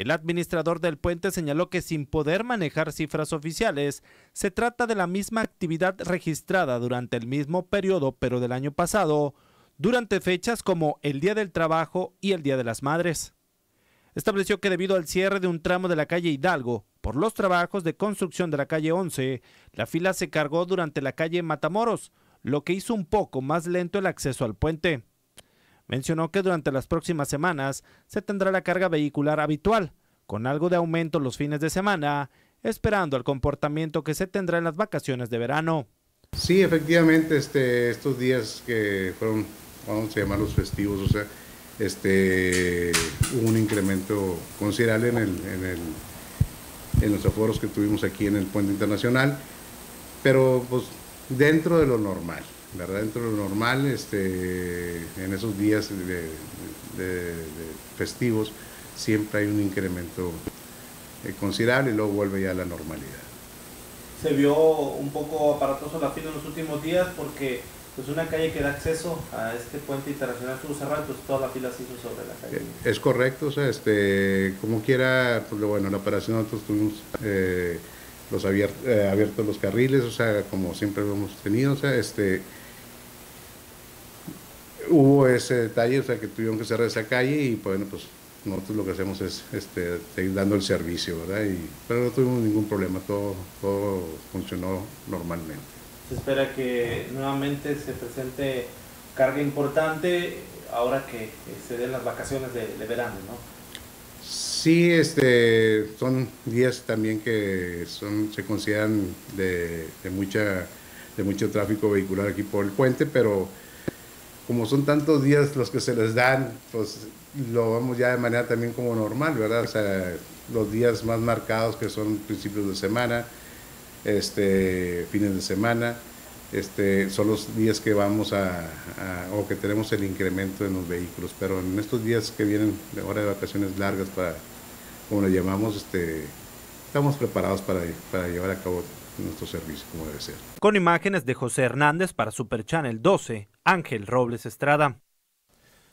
[SPEAKER 36] El administrador del puente señaló que sin poder manejar cifras oficiales, se trata de la misma actividad registrada durante el mismo periodo pero del año pasado, durante fechas como el Día del Trabajo y el Día de las Madres. Estableció que debido al cierre de un tramo de la calle Hidalgo por los trabajos de construcción de la calle 11, la fila se cargó durante la calle Matamoros, lo que hizo un poco más lento el acceso al puente. Mencionó que durante las próximas semanas se tendrá la carga vehicular habitual, con algo de aumento los fines de semana, esperando el comportamiento que se tendrá en las vacaciones de verano.
[SPEAKER 37] Sí, efectivamente, este, estos días que fueron, vamos a llamarlos festivos, o sea, este, hubo un incremento considerable en, el, en, en los aforos que tuvimos aquí en el puente internacional, pero pues dentro de lo normal. ¿Verdad? Dentro de lo normal, este, en esos días de, de, de festivos, siempre hay un incremento eh, considerable y luego vuelve ya a la normalidad.
[SPEAKER 36] Se vio un poco aparatoso la fila en los últimos días porque pues una calle que da acceso a este puente internacional estuvo cerrado, pues toda la fila se hizo sobre la calle.
[SPEAKER 37] Es correcto, o sea, este, como quiera, pues bueno, la operación nosotros tuvimos eh, los abiertos, eh, abiertos los carriles, o sea, como siempre lo hemos tenido, o sea, este, hubo ese detalle, o sea, que tuvieron que cerrar esa calle y bueno, pues nosotros lo que hacemos es este, seguir dando el servicio, ¿verdad? Y, pero no tuvimos ningún problema, todo, todo funcionó normalmente.
[SPEAKER 36] Se espera que nuevamente se presente carga importante ahora que se den las vacaciones de, de verano, ¿no?
[SPEAKER 37] Sí, este, son días también que son, se consideran de, de, mucha, de mucho tráfico vehicular aquí por el puente, pero como son tantos días los que se les dan, pues lo vamos ya de manera también como normal, ¿verdad? O sea, los días más marcados que son principios de semana, este, fines de semana, este, son los días que vamos a, o que tenemos el incremento en los vehículos, pero en estos días que vienen de hora de vacaciones largas para, como le llamamos, este, estamos preparados para, para llevar a cabo nuestro servicio como debe ser.
[SPEAKER 36] Con imágenes de José Hernández para Super Channel 12, Ángel Robles Estrada.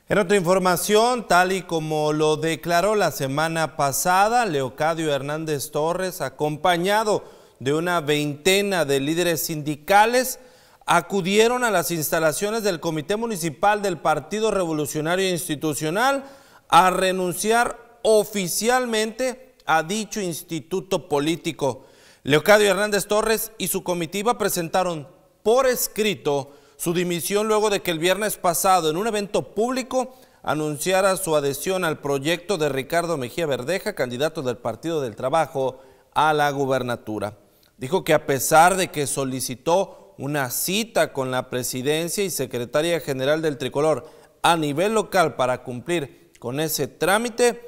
[SPEAKER 4] En otra información, tal y como lo declaró la semana pasada, Leocadio Hernández Torres, acompañado de una veintena de líderes sindicales, acudieron a las instalaciones del Comité Municipal del Partido Revolucionario Institucional a renunciar oficialmente a dicho instituto político. Leocadio Hernández Torres y su comitiva presentaron por escrito su dimisión luego de que el viernes pasado en un evento público anunciara su adhesión al proyecto de Ricardo Mejía Verdeja, candidato del Partido del Trabajo a la gubernatura. Dijo que a pesar de que solicitó una cita con la presidencia y secretaria general del Tricolor a nivel local para cumplir con ese trámite,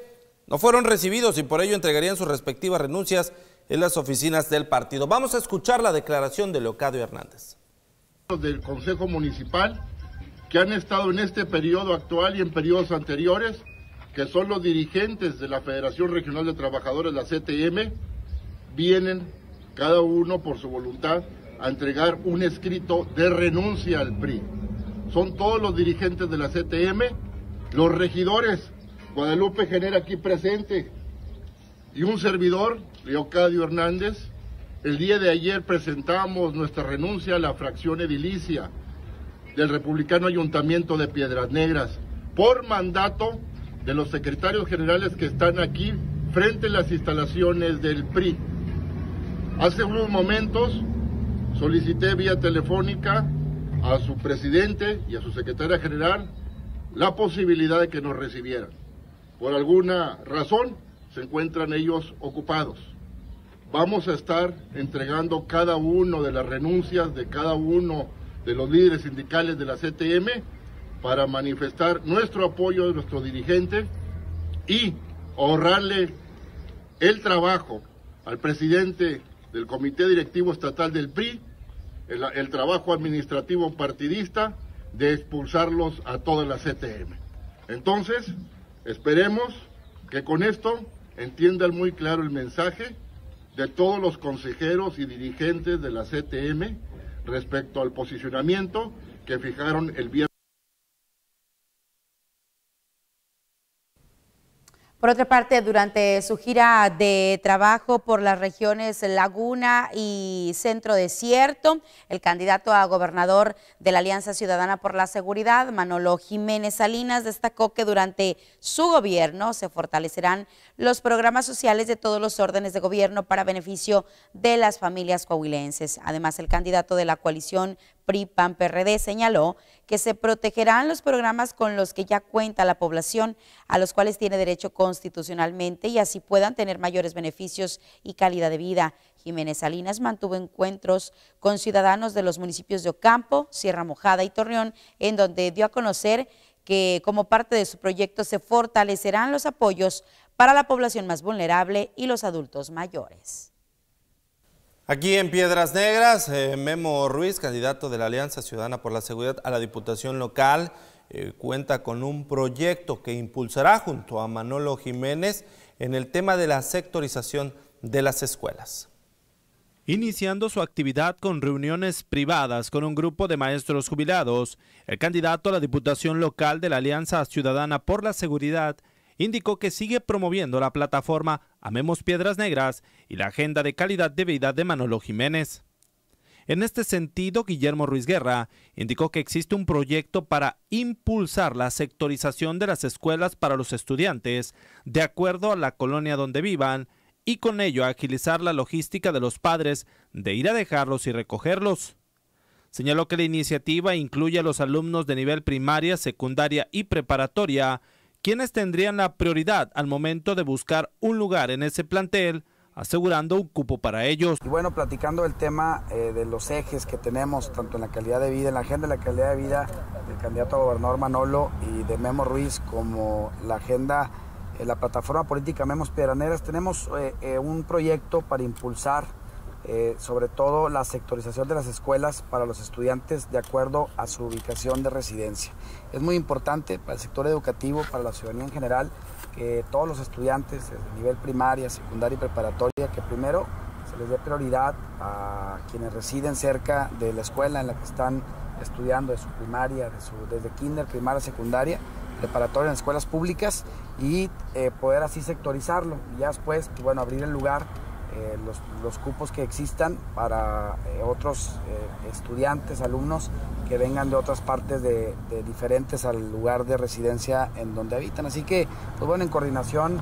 [SPEAKER 4] no fueron recibidos y por ello entregarían sus respectivas renuncias en las oficinas del partido. Vamos a escuchar la declaración de Leocadio Hernández.
[SPEAKER 38] Del Consejo Municipal que han estado en este periodo actual y en periodos anteriores, que son los dirigentes de la Federación Regional de Trabajadores, la CTM, vienen cada uno por su voluntad a entregar un escrito de renuncia al PRI. Son todos los dirigentes de la CTM, los regidores, Guadalupe Genera aquí presente, y un servidor, Leocadio Hernández, el día de ayer presentamos nuestra renuncia a la fracción edilicia del Republicano Ayuntamiento de Piedras Negras por mandato de los secretarios generales que están aquí frente a las instalaciones del PRI. Hace unos momentos solicité vía telefónica a su presidente y a su secretaria general la posibilidad de que nos recibieran. Por alguna razón se encuentran ellos ocupados. Vamos a estar entregando cada uno de las renuncias de cada uno de los líderes sindicales de la CTM para manifestar nuestro apoyo a nuestro dirigente y ahorrarle el trabajo al presidente del Comité Directivo Estatal del PRI, el, el trabajo administrativo partidista de expulsarlos a toda la CTM. Entonces, esperemos que con esto entiendan muy claro el mensaje de todos los consejeros y dirigentes de la CTM respecto al posicionamiento que fijaron el viernes.
[SPEAKER 3] Por otra parte, durante su gira de trabajo por las regiones Laguna y Centro Desierto, el candidato a gobernador de la Alianza Ciudadana por la Seguridad, Manolo Jiménez Salinas, destacó que durante su gobierno se fortalecerán los programas sociales de todos los órdenes de gobierno para beneficio de las familias coahuilenses. Además, el candidato de la coalición PRI-PAN-PRD señaló que se protegerán los programas con los que ya cuenta la población, a los cuales tiene derecho constitucionalmente y así puedan tener mayores beneficios y calidad de vida. Jiménez Salinas mantuvo encuentros con ciudadanos de los municipios de Ocampo, Sierra Mojada y Torreón, en donde dio a conocer que como parte de su proyecto se fortalecerán los apoyos para la población más vulnerable y los adultos mayores.
[SPEAKER 4] Aquí en Piedras Negras, eh, Memo Ruiz, candidato de la Alianza Ciudadana por la Seguridad a la Diputación Local, eh, cuenta con un proyecto que impulsará junto a Manolo Jiménez en el tema de la sectorización de las escuelas.
[SPEAKER 36] Iniciando su actividad con reuniones privadas con un grupo de maestros jubilados, el candidato a la Diputación Local de la Alianza Ciudadana por la Seguridad indicó que sigue promoviendo la plataforma Amemos Piedras Negras y la agenda de calidad de vida de Manolo Jiménez. En este sentido, Guillermo Ruiz Guerra indicó que existe un proyecto para impulsar la sectorización de las escuelas para los estudiantes de acuerdo a la colonia donde vivan y con ello agilizar la logística de los padres de ir a dejarlos y recogerlos. Señaló que la iniciativa incluye a los alumnos de nivel primaria, secundaria y preparatoria quienes tendrían la prioridad al momento de buscar un lugar en ese plantel, asegurando un cupo para ellos.
[SPEAKER 39] Y bueno, platicando del tema eh, de los ejes que tenemos, tanto en la calidad de vida, en la agenda de la calidad de vida del candidato a gobernador Manolo y de Memo Ruiz, como la agenda, en la plataforma política Memos Piedraneras, tenemos eh, un proyecto para impulsar eh, sobre todo la sectorización de las escuelas para los estudiantes de acuerdo a su ubicación de residencia. Es muy importante para el sector educativo, para la ciudadanía en general, que todos los estudiantes de nivel primaria, secundaria y preparatoria, que primero se les dé prioridad a quienes residen cerca de la escuela en la que están estudiando, de su primaria, de su, desde kinder, primaria, secundaria, preparatoria en escuelas públicas y eh, poder así sectorizarlo y ya después, bueno, abrir el lugar eh, los, cupos que existan para eh, otros eh, estudiantes, alumnos que vengan de otras partes de, diferentes al lugar de residencia en donde habitan. Así que, pues bueno, en coordinación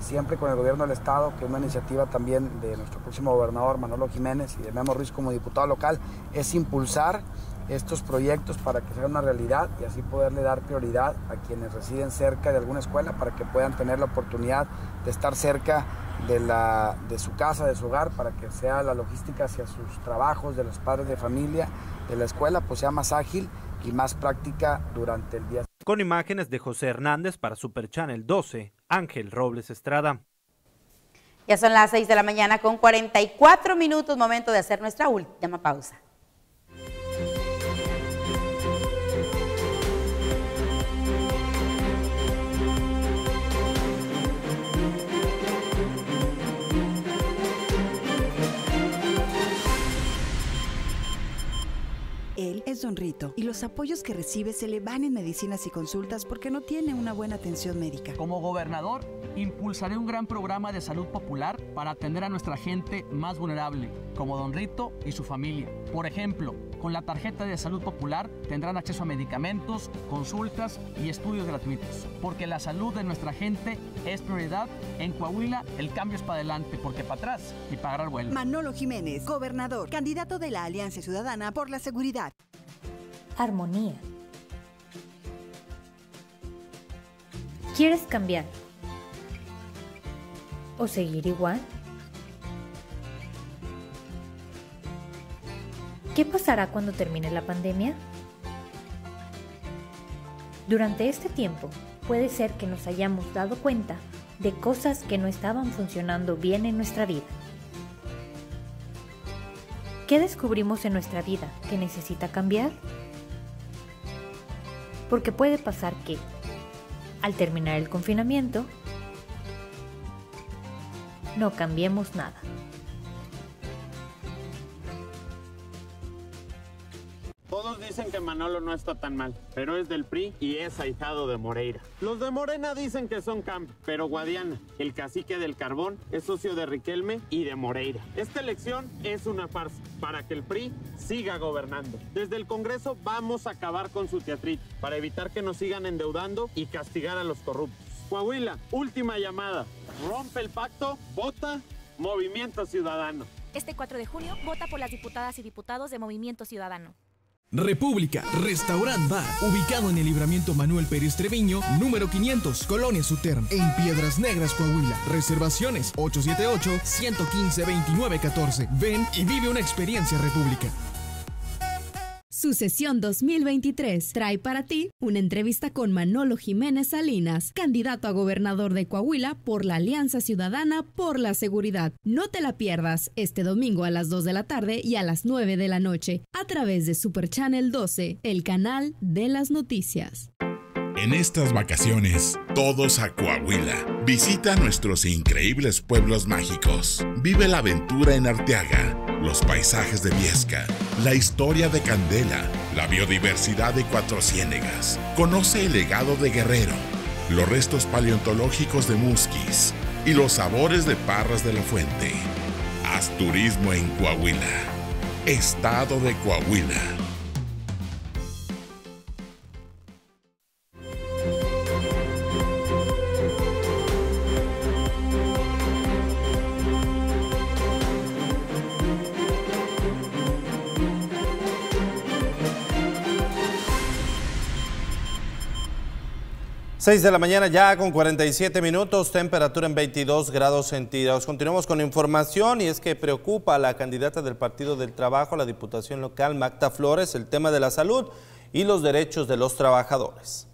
[SPEAKER 39] siempre con el gobierno del Estado, que es una iniciativa también de nuestro próximo gobernador Manolo Jiménez y de Memo Ruiz como diputado local, es impulsar estos proyectos para que sea una realidad y así poderle dar prioridad a quienes residen cerca de alguna escuela para que puedan tener la oportunidad de estar cerca de, la, de su casa, de su hogar, para que sea la logística hacia sus trabajos, de los padres de familia, de la escuela, pues sea más ágil y más práctica durante el día.
[SPEAKER 36] Con imágenes de José Hernández para Super Channel 12, Ángel Robles Estrada.
[SPEAKER 3] Ya son las 6 de la mañana con 44 minutos, momento de hacer nuestra última pausa.
[SPEAKER 29] Él es Don Rito y los apoyos que recibe se le van en medicinas y consultas porque no tiene una buena atención médica.
[SPEAKER 32] Como gobernador, impulsaré un gran programa de salud popular para atender a nuestra gente más vulnerable, como Don Rito y su familia. Por ejemplo, con la tarjeta de salud popular tendrán acceso a medicamentos, consultas y estudios gratuitos. Porque la salud de nuestra gente es prioridad. En Coahuila el cambio es para adelante, porque para atrás y para agarrar vuelo.
[SPEAKER 29] Manolo Jiménez, gobernador, candidato de la Alianza Ciudadana por la Seguridad.
[SPEAKER 40] Armonía. ¿Quieres cambiar? ¿O seguir igual? ¿Qué pasará cuando termine la pandemia? Durante este tiempo puede ser que nos hayamos dado cuenta de cosas que no estaban funcionando bien en nuestra vida. ¿Qué descubrimos en nuestra vida que necesita cambiar? Porque puede pasar que, al terminar el confinamiento, no cambiemos nada.
[SPEAKER 41] Dicen que Manolo no está tan mal, pero es del PRI y es ahijado de Moreira. Los de Morena dicen que son camp, pero Guadiana, el cacique del carbón, es socio de Riquelme y de Moreira. Esta elección es una farsa para que el PRI siga gobernando. Desde el Congreso vamos a acabar con su teatrito para evitar que nos sigan endeudando y castigar a los corruptos. Coahuila, última llamada. Rompe el pacto, vota Movimiento Ciudadano.
[SPEAKER 42] Este 4 de junio, vota por las diputadas y diputados de Movimiento Ciudadano.
[SPEAKER 43] República, restaurant bar, ubicado en el libramiento Manuel Pérez Treviño, número 500, Colonia Suterm, en Piedras Negras, Coahuila. Reservaciones 878-115-2914. Ven y vive una experiencia República.
[SPEAKER 44] Sucesión 2023 trae para ti una entrevista con Manolo Jiménez Salinas, candidato a gobernador de Coahuila por la Alianza Ciudadana por la Seguridad. No te la pierdas este domingo a las 2 de la tarde y a las 9 de la noche a través de Super Channel 12, el canal de las noticias.
[SPEAKER 12] En estas vacaciones, todos a Coahuila. Visita nuestros increíbles pueblos mágicos. Vive la aventura en Arteaga, los paisajes de Viesca, la historia de Candela, la biodiversidad de Cuatro Ciénegas. Conoce el legado de Guerrero, los restos paleontológicos de Musquis y los sabores de Parras de la Fuente. Haz turismo en Coahuila. Estado de Coahuila.
[SPEAKER 4] Seis de la mañana ya con 47 minutos, temperatura en 22 grados centígrados. Continuamos con información y es que preocupa a la candidata del Partido del Trabajo la Diputación Local, Magda Flores, el tema de la salud y los derechos de los trabajadores.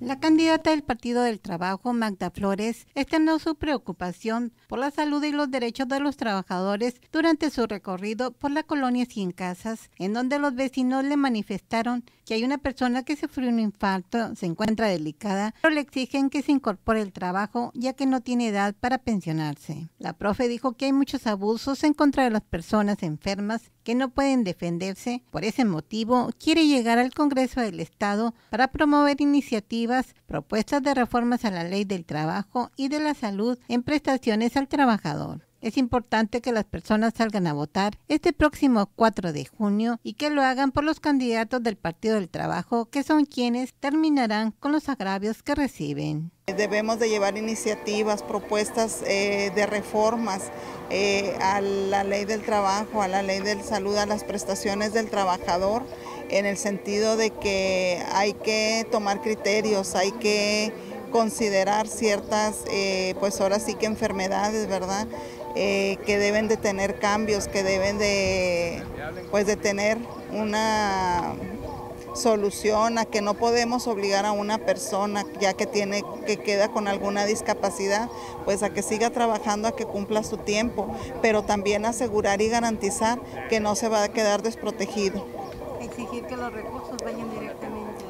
[SPEAKER 45] La candidata del Partido del Trabajo, Magda Flores, externó su preocupación por la salud y los derechos de los trabajadores durante su recorrido por la colonia Cien Casas, en donde los vecinos le manifestaron que hay una persona que sufrió un infarto, se encuentra delicada, pero le exigen que se incorpore al trabajo ya que no tiene edad para pensionarse. La profe dijo que hay muchos abusos en contra de las personas enfermas que no pueden defenderse. Por ese motivo, quiere llegar al Congreso del Estado para promover iniciativas, propuestas de reformas a la ley del trabajo y de la salud en prestaciones al trabajador. Es importante que las personas salgan a votar este próximo 4 de junio y que lo hagan por los candidatos del Partido del Trabajo, que son quienes terminarán con los agravios que reciben.
[SPEAKER 46] Debemos de llevar iniciativas, propuestas eh, de reformas eh, a la ley del trabajo, a la ley de salud, a las prestaciones del trabajador, en el sentido de que hay que tomar criterios, hay que considerar ciertas, eh, pues ahora sí que enfermedades, ¿verdad? Eh, que deben de tener cambios, que deben de, pues de tener una solución a que no podemos obligar a una persona ya que tiene que queda con alguna discapacidad, pues a que siga trabajando, a que cumpla su tiempo, pero también asegurar y garantizar que no se va a quedar desprotegido.
[SPEAKER 31] Exigir que los recursos vayan directamente.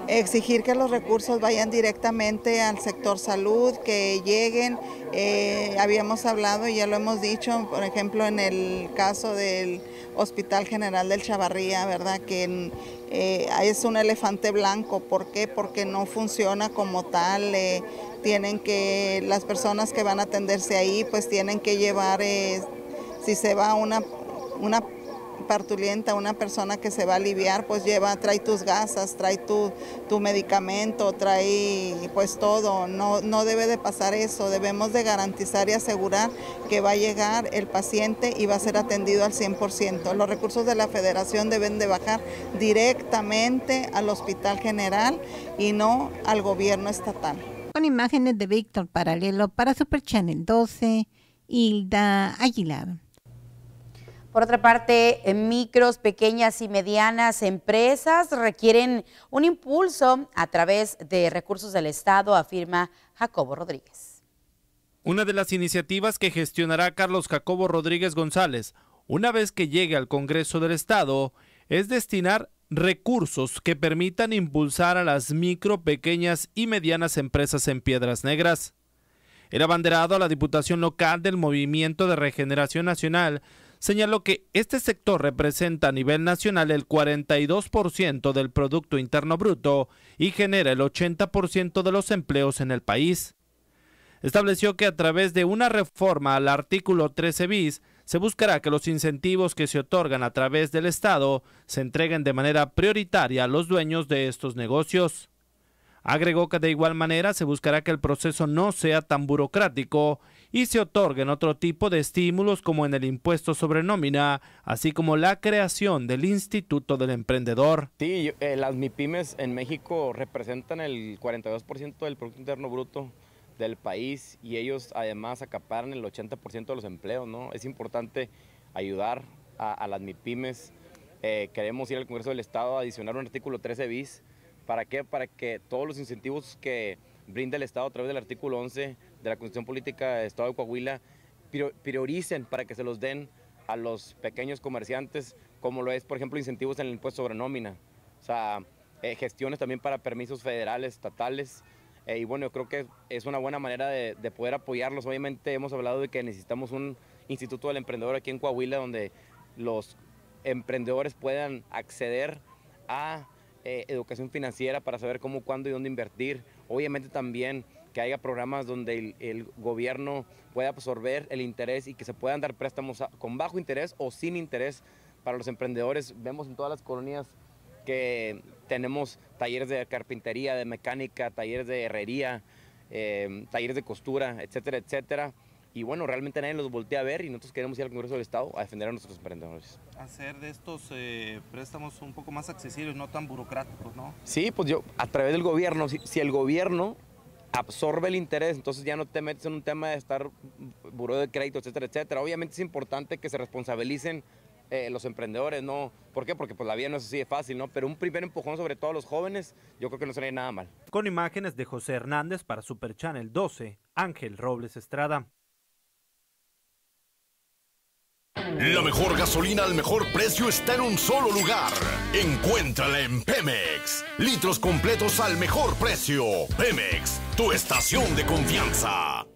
[SPEAKER 46] Exigir que los recursos vayan directamente al sector salud, que lleguen. Eh, habíamos hablado y ya lo hemos dicho, por ejemplo, en el caso del Hospital General del Chavarría, ¿verdad? Que eh, es un elefante blanco. ¿Por qué? Porque no funciona como tal. eh, tienen que, las personas que van a atenderse ahí, pues tienen que llevar, si se va una, una partulienta, una persona que se va a aliviar, pues lleva, trae tus gasas, trae tu, tu medicamento, trae pues todo. No, no debe de pasar eso, debemos de garantizar y asegurar que va a llegar el paciente y va a ser atendido al 100%. Los recursos de la federación deben de bajar directamente al Hospital General y no al gobierno estatal.
[SPEAKER 45] Con imágenes de Víctor Paralelo para Super Channel 12, Hilda Aguilar.
[SPEAKER 3] Por otra parte, eh, micros, pequeñas y medianas empresas requieren un impulso a través de recursos del Estado, afirma Jacobo Rodríguez.
[SPEAKER 4] Una de las iniciativas que gestionará Carlos Jacobo Rodríguez González una vez que llegue al Congreso del Estado es destinar recursos que permitan impulsar a las micro, pequeñas y medianas empresas en Piedras Negras. El abanderado a la Diputación Local del Movimiento de Regeneración Nacional señaló que este sector representa a nivel nacional el 42% del Producto Interno Bruto y genera el 80% de los empleos en el país. Estableció que a través de una reforma al artículo 13 bis se buscará que los incentivos que se otorgan a través del Estado se entreguen de manera prioritaria a los dueños de estos negocios. Agregó que de igual manera se buscará que el proceso no sea tan burocrático y se otorguen otro tipo de estímulos como en el impuesto sobre nómina, así como la creación del Instituto del Emprendedor.
[SPEAKER 47] Sí, eh, las MIPIMES en México representan el 42% del Producto Interno Bruto del país y ellos además acaparan el 80% de los empleos, ¿no? Es importante ayudar a, las MIPIMES. Eh, queremos ir al Congreso del Estado a adicionar un artículo 13 bis. ¿Para qué? Para que todos los incentivos que brinda el Estado a través del artículo 11 de la Constitución Política del Estado de Coahuila prioricen para que se los den a los pequeños comerciantes, como lo es, por ejemplo, incentivos en el impuesto sobre nómina. O sea, eh, gestiones también para permisos federales, estatales. Eh, y bueno, creo que es una buena manera de, poder apoyarlos. Obviamente hemos hablado de que necesitamos un Instituto del Emprendedor aquí en Coahuila donde los emprendedores puedan acceder a eh, educación financiera para saber cómo, cuándo y dónde invertir. Obviamente también que haya programas donde el, gobierno pueda absorber el interés y que se puedan dar préstamos con bajo interés o sin interés para los emprendedores. Vemos en todas las colonias que tenemos talleres de carpintería, de mecánica, talleres de herrería, eh, talleres de costura, etcétera, etcétera. Y bueno, realmente nadie los voltea a ver y nosotros queremos ir al Congreso del Estado a defender a nuestros emprendedores.
[SPEAKER 48] Hacer de estos eh, préstamos un poco más accesibles, no tan burocráticos, ¿no?
[SPEAKER 47] Sí, pues yo, a través del gobierno, si, el gobierno absorbe el interés, entonces ya no te metes en un tema de estar buró de crédito, etcétera, etcétera. Obviamente es importante que se responsabilicen eh, los emprendedores, ¿no? ¿Por qué? Porque pues la vida no es así de fácil, ¿no? Pero un primer empujón sobre todo a los jóvenes, yo creo que no sería nada mal.
[SPEAKER 4] Con imágenes de José Hernández para Super Channel 12, Ángel Robles Estrada.
[SPEAKER 5] La mejor gasolina al mejor precio está en un solo lugar. Encuéntrala en Pemex. Litros completos al mejor precio. Pemex, tu estación de confianza.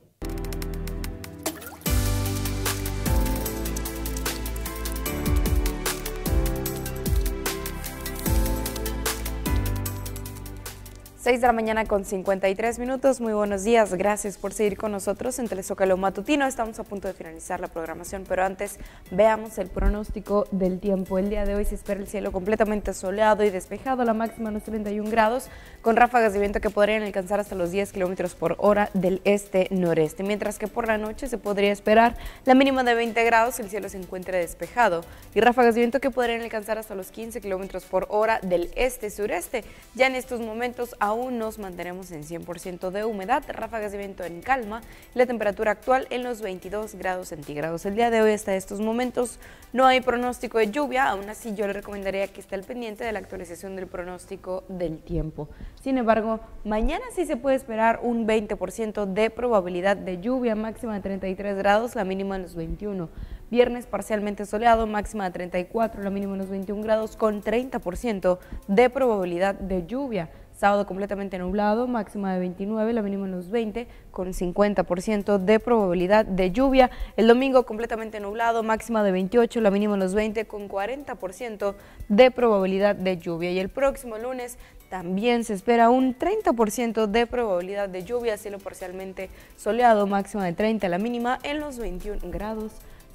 [SPEAKER 6] 6 de la mañana con 53 minutos. Muy buenos días. Gracias por seguir con nosotros en Telezócalo Matutino. Estamos a punto de finalizar la programación, pero antes veamos el pronóstico del tiempo. El día de hoy se espera el cielo completamente soleado y despejado. La máxima unos 31 grados, con ráfagas de viento que podrían alcanzar hasta los 10 kilómetros por hora del este-noreste. Mientras que por la noche se podría esperar la mínima de 20 grados, el cielo se encuentre despejado y ráfagas de viento que podrían alcanzar hasta los 15 kilómetros por hora del este-sureste. Ya en estos momentos, aún nos mantenemos en 100% de humedad, ráfagas de viento en calma, la temperatura actual en los 22 grados centígrados. El día de hoy hasta estos momentos no hay pronóstico de lluvia, aún así yo le recomendaría que esté al pendiente de la actualización del pronóstico del tiempo. Sin embargo, mañana sí se puede esperar un 20% de probabilidad de lluvia, máxima de 33 grados, la mínima en los 21. Viernes parcialmente soleado, máxima de 34, la mínima en los 21 grados, con 30% de probabilidad de lluvia. Sábado completamente nublado, máxima de 29, la mínima en los 20, con 50% de probabilidad de lluvia. El domingo completamente nublado, máxima de 28, la mínima en los 20, con 40% de probabilidad de lluvia. Y el próximo lunes también se espera un 30% de probabilidad de lluvia, cielo parcialmente soleado, máxima de 30, la mínima en los 21 grados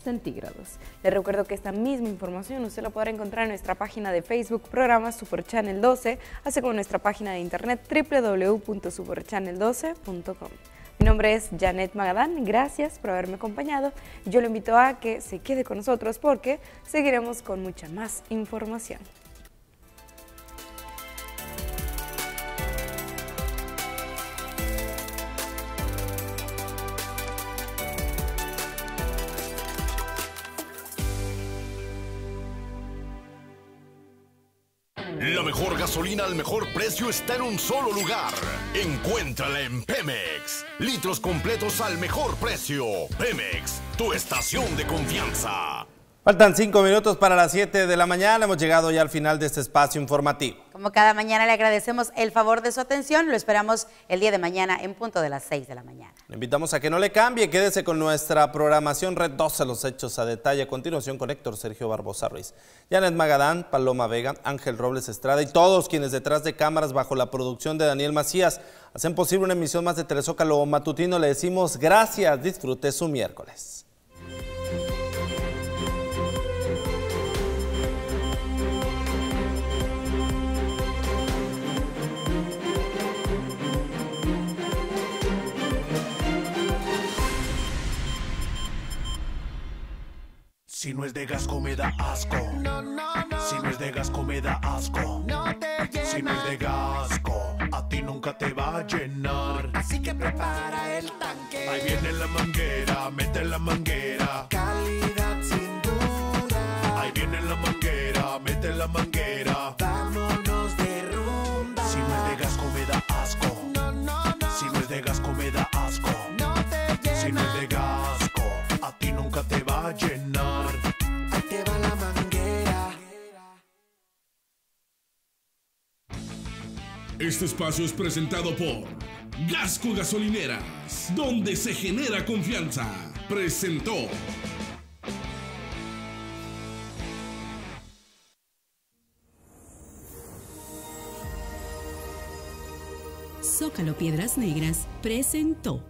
[SPEAKER 6] centígrados. Les recuerdo que esta misma información usted la podrá encontrar en nuestra página de Facebook, programa Super Channel 12, así como en nuestra página de internet www.superchannel12.com. Mi nombre es Janet Magadán, gracias por haberme acompañado. Yo lo invito a que se quede con nosotros porque seguiremos con mucha más información.
[SPEAKER 5] La mejor gasolina al mejor precio está en un solo lugar. Encuéntrala en Pemex. Litros completos al mejor precio. Pemex, tu estación de confianza.
[SPEAKER 4] Faltan cinco minutos para las 7 de la mañana. Hemos llegado ya al final de este espacio informativo.
[SPEAKER 3] Como cada mañana le agradecemos el favor de su atención. Lo esperamos el día de mañana en punto de las 6 de la mañana.
[SPEAKER 4] Le invitamos a que no le cambie. Quédese con nuestra programación Red 12, los hechos a detalle. A continuación con Héctor Sergio Barbosa Ruiz, Janet Magadán, Paloma Vega, Ángel Robles Estrada y todos quienes detrás de cámaras bajo la producción de Daniel Macías hacen posible una emisión más de Telezócalo Matutino. Le decimos gracias. Disfrute su miércoles.
[SPEAKER 14] Si no es de Gasco me da asco. No, no, no. Si no es de Gasco me da asco. No te llena. Si no es de Gasco, a ti nunca te va a llenar. Así que prepara el tanque. Ahí viene la manguera, mete la manguera.
[SPEAKER 49] Este espacio es presentado por Gasco Gasolineras, donde se genera confianza. Presentó.
[SPEAKER 50] Zócalo Piedras Negras presentó.